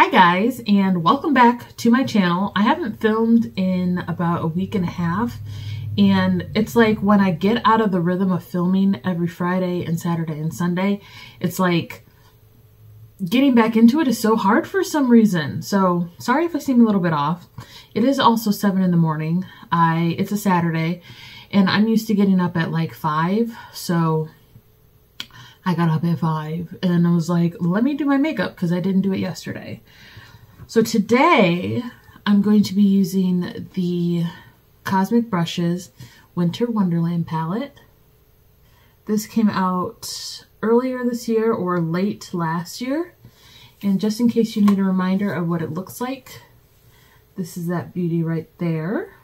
Hi guys and welcome back to my channel. I haven't filmed in about a week and a half and it's like when I get out of the rhythm of filming every Friday and Saturday and Sunday, it's like getting back into it is so hard for some reason. So sorry if I seem a little bit off. It is also 7 in the morning. I It's a Saturday and I'm used to getting up at like 5 so I got up at 5 and I was like, let me do my makeup because I didn't do it yesterday. So today I'm going to be using the Cosmic Brushes Winter Wonderland palette. This came out earlier this year or late last year. And just in case you need a reminder of what it looks like, this is that beauty right there.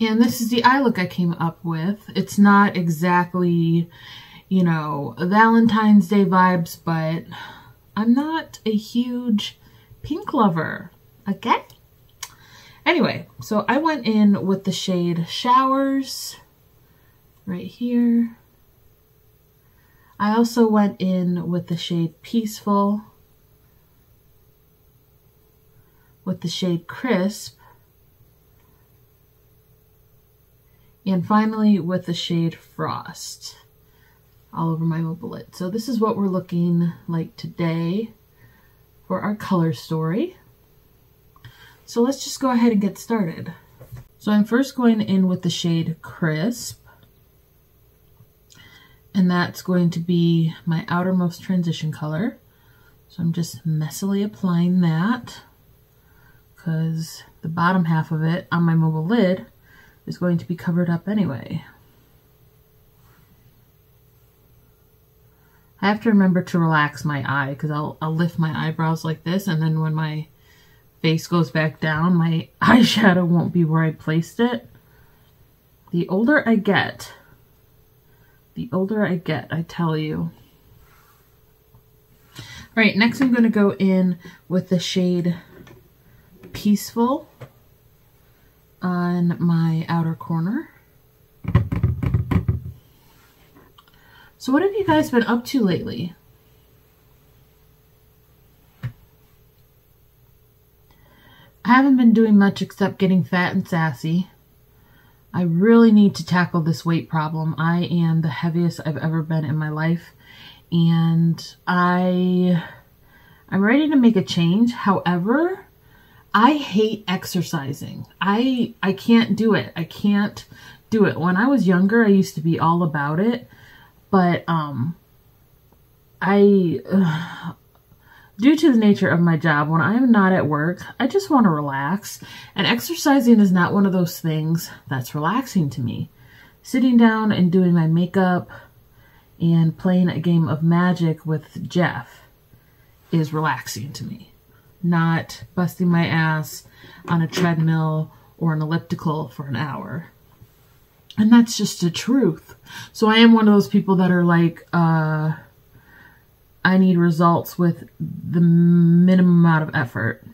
And this is the eye look I came up with. It's not exactly, you know, Valentine's Day vibes, but I'm not a huge pink lover, okay? Anyway, so I went in with the shade Showers right here. I also went in with the shade Peaceful, with the shade Crisp, and finally with the shade Frost all over my mobile lid. So this is what we're looking like today for our color story. So let's just go ahead and get started. So I'm first going in with the shade Crisp. And that's going to be my outermost transition color. So I'm just messily applying that because the bottom half of it on my mobile lid is going to be covered up anyway. I have to remember to relax my eye because I'll, I'll lift my eyebrows like this and then when my face goes back down, my eyeshadow won't be where I placed it. The older I get, the older I get, I tell you. All right, next I'm going to go in with the shade Peaceful on my outer corner. So what have you guys been up to lately? I haven't been doing much except getting fat and sassy. I really need to tackle this weight problem. I am the heaviest I've ever been in my life and I I'm ready to make a change. However, I hate exercising. I I can't do it. I can't do it. When I was younger, I used to be all about it, but um I due to the nature of my job, when I'm not at work, I just want to relax. And exercising is not one of those things that's relaxing to me. Sitting down and doing my makeup and playing a game of magic with Jeff is relaxing to me. Not busting my ass on a treadmill or an elliptical for an hour. And that's just the truth. So I am one of those people that are like, uh, I need results with the minimum amount of effort.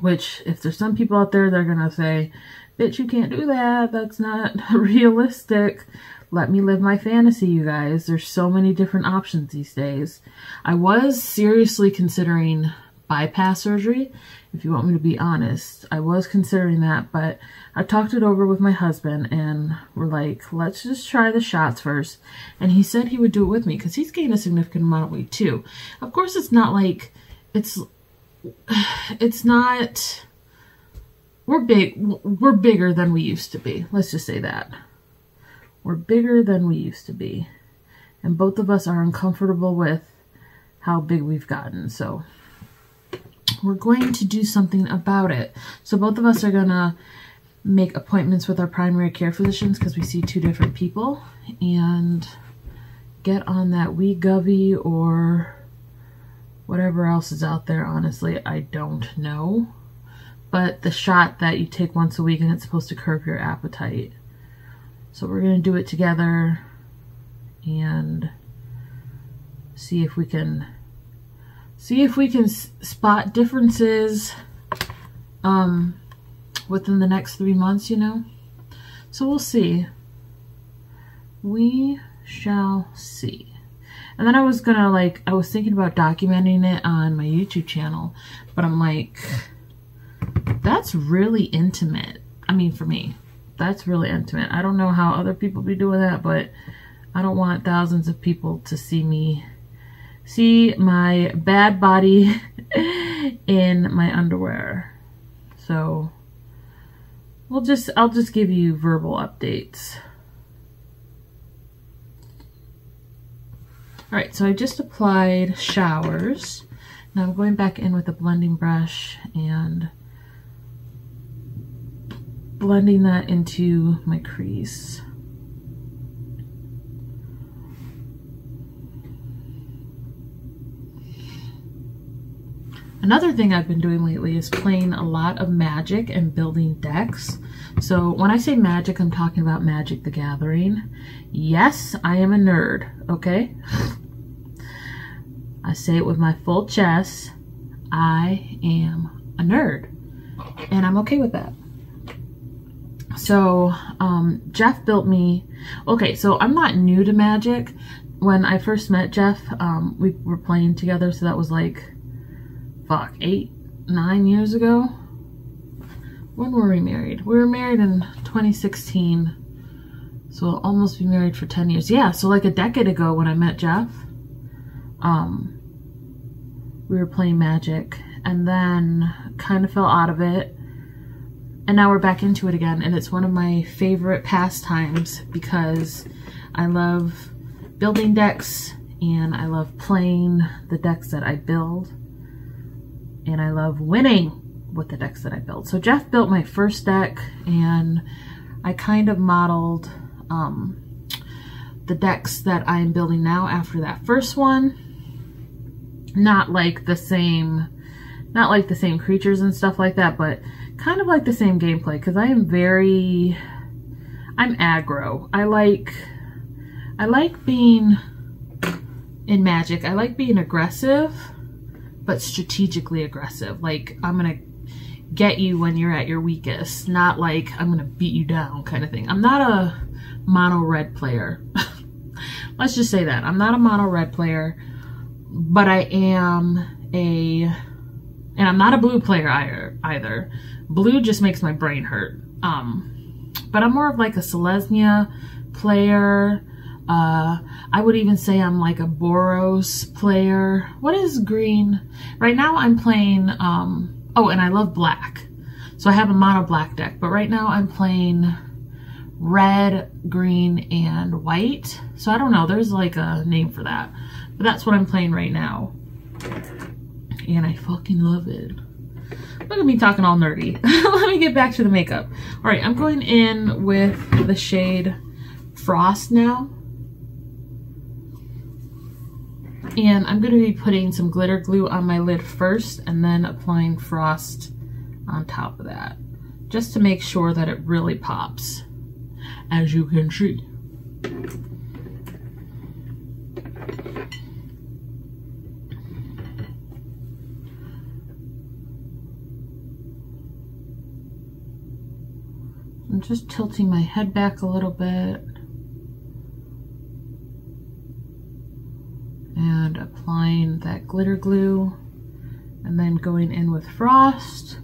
Which, if there's some people out there that are going to say, bitch, you can't do that. That's not realistic. Let me live my fantasy, you guys. There's so many different options these days. I was seriously considering bypass surgery, if you want me to be honest. I was considering that, but I talked it over with my husband and we're like, let's just try the shots first. And he said he would do it with me because he's gained a significant amount of weight too. Of course, it's not like, it's, it's not, we're big, we're bigger than we used to be. Let's just say that. We're bigger than we used to be. And both of us are uncomfortable with how big we've gotten. So we're going to do something about it. So both of us are going to make appointments with our primary care physicians because we see two different people and get on that Wegovy or whatever else is out there. Honestly, I don't know. But the shot that you take once a week and it's supposed to curb your appetite. So we're going to do it together and see if we can see if we can spot differences um, within the next three months, you know. So we'll see. We shall see. And then I was gonna like, I was thinking about documenting it on my YouTube channel, but I'm like, that's really intimate. I mean, for me, that's really intimate. I don't know how other people be doing that, but I don't want thousands of people to see me, see my bad body in my underwear. So we'll just, I'll just give you verbal updates. All right, so I just applied showers. Now I'm going back in with a blending brush and blending that into my crease. Another thing I've been doing lately is playing a lot of Magic and building decks. So when I say Magic, I'm talking about Magic the Gathering. Yes, I am a nerd, okay? I say it with my full chest. I am a nerd. And I'm okay with that. So, um, Jeff built me, okay, so I'm not new to Magic. When I first met Jeff, um, we were playing together, so that was like, fuck, eight, nine years ago? When were we married? We were married in 2016, so we'll almost be married for 10 years. Yeah, so like a decade ago when I met Jeff, um, we were playing Magic, and then kind of fell out of it and now we're back into it again and it's one of my favorite pastimes because I love building decks and I love playing the decks that I build and I love winning with the decks that I build. So Jeff built my first deck and I kind of modeled um, the decks that I'm building now after that first one. Not like the same, not like the same creatures and stuff like that, but kind of like the same gameplay because I am very, I'm aggro. I like, I like being in Magic. I like being aggressive, but strategically aggressive. Like I'm going to get you when you're at your weakest, not like I'm going to beat you down kind of thing. I'm not a mono red player. Let's just say that. I'm not a mono red player, but I am a, and I'm not a blue player either. either. Blue just makes my brain hurt. Um, but I'm more of like a Selesnya player. Uh, I would even say I'm like a Boros player. What is green? Right now I'm playing, um, oh, and I love black. So I have a mono black deck, but right now I'm playing red, green, and white. So I don't know, there's like a name for that. But that's what I'm playing right now. And I fucking love it. Look at me talking all nerdy. Let me get back to the makeup. All right, I'm going in with the shade Frost now. And I'm going to be putting some glitter glue on my lid first and then applying Frost on top of that. Just to make sure that it really pops, as you can see. I'm just tilting my head back a little bit. Applying that glitter glue. And then going in with frost.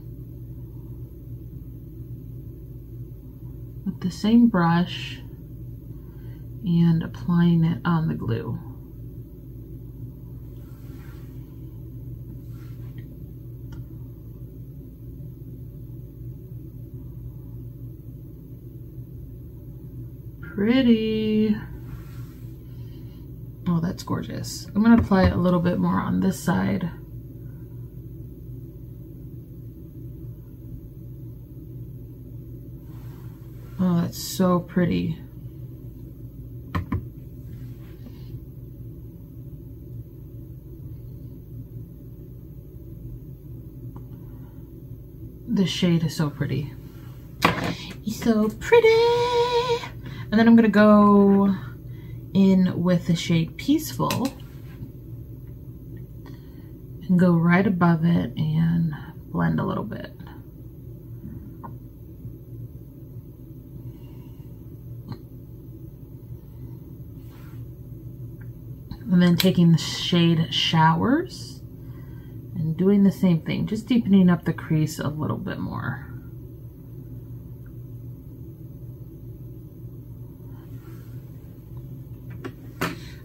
With the same brush. And applying it on the glue. pretty. That's gorgeous. I'm to apply a little bit more on this side. Oh, that's so pretty. This shade is so pretty. He's so pretty. And then I'm to go in with the shade Peaceful and go right above it and blend a little bit. And then taking the shade Showers and doing the same thing, just deepening up the crease a little bit more.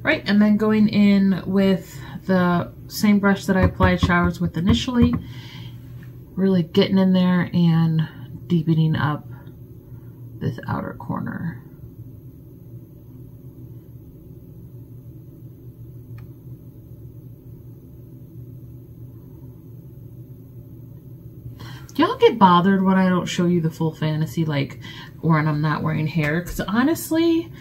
Right, and then going in with the same brush that I applied showers with initially, really getting in there and deepening up this outer corner. Y'all get bothered when I don't show you the full fantasy, like or when I'm not wearing hair? Because honestly,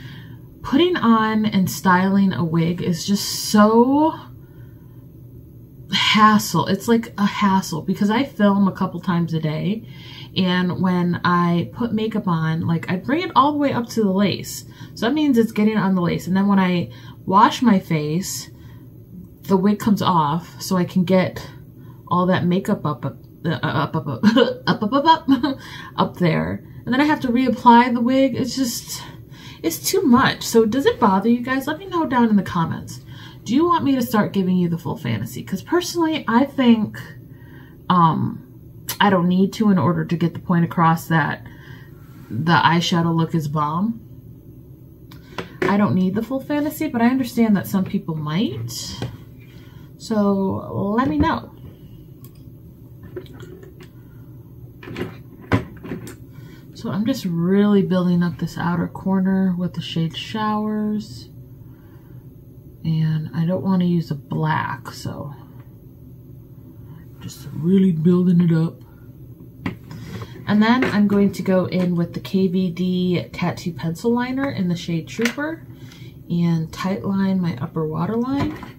putting on and styling a wig is just so hassle. It's like a hassle because I film a couple times a day and when I put makeup on, like I bring it all the way up to the lace. So that means it's getting on the lace. And then when I wash my face, the wig comes off so I can get all that makeup up up uh, up up up up up up up, up there. And then I have to reapply the wig. It's just it's too much. So does it bother you guys? Let me know down in the comments. Do you want me to start giving you the full fantasy? Because personally, I think um, I don't need to in order to get the point across that the eyeshadow look is bomb. I don't need the full fantasy, but I understand that some people might. So let me know. So I'm just really building up this outer corner with the shade Showers. And I don't want to use a black, so just really building it up. And then I'm going to go in with the KVD Tattoo Pencil Liner in the shade Trooper and tight line my upper waterline.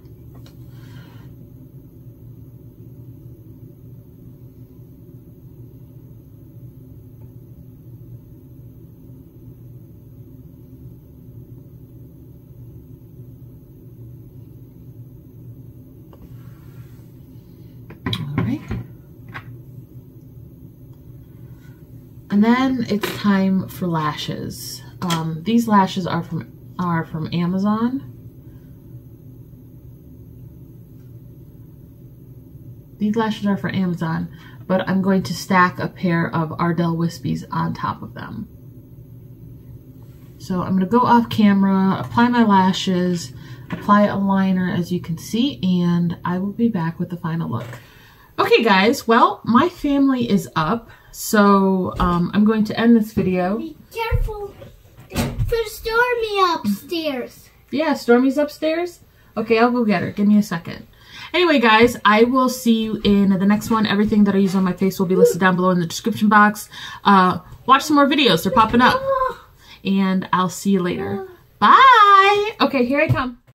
And then it's time for lashes. Um, these lashes are from are from Amazon. These lashes are for Amazon, but I'm going to stack a pair of Ardell Wispies on top of them. So I'm going to go off camera, apply my lashes, apply a liner as you can see, and I will be back with the final look. Okay guys, well, my family is up. So um, I'm going to end this video. Be careful for Stormy upstairs. Yeah, Stormy's upstairs? Okay, I'll go get her. Give me a second. Anyway, guys, I will see you in the next one. Everything that I use on my face will be listed down below in the description box. Uh, watch some more videos. They're popping up. And I'll see you later. Bye. Okay, here I come.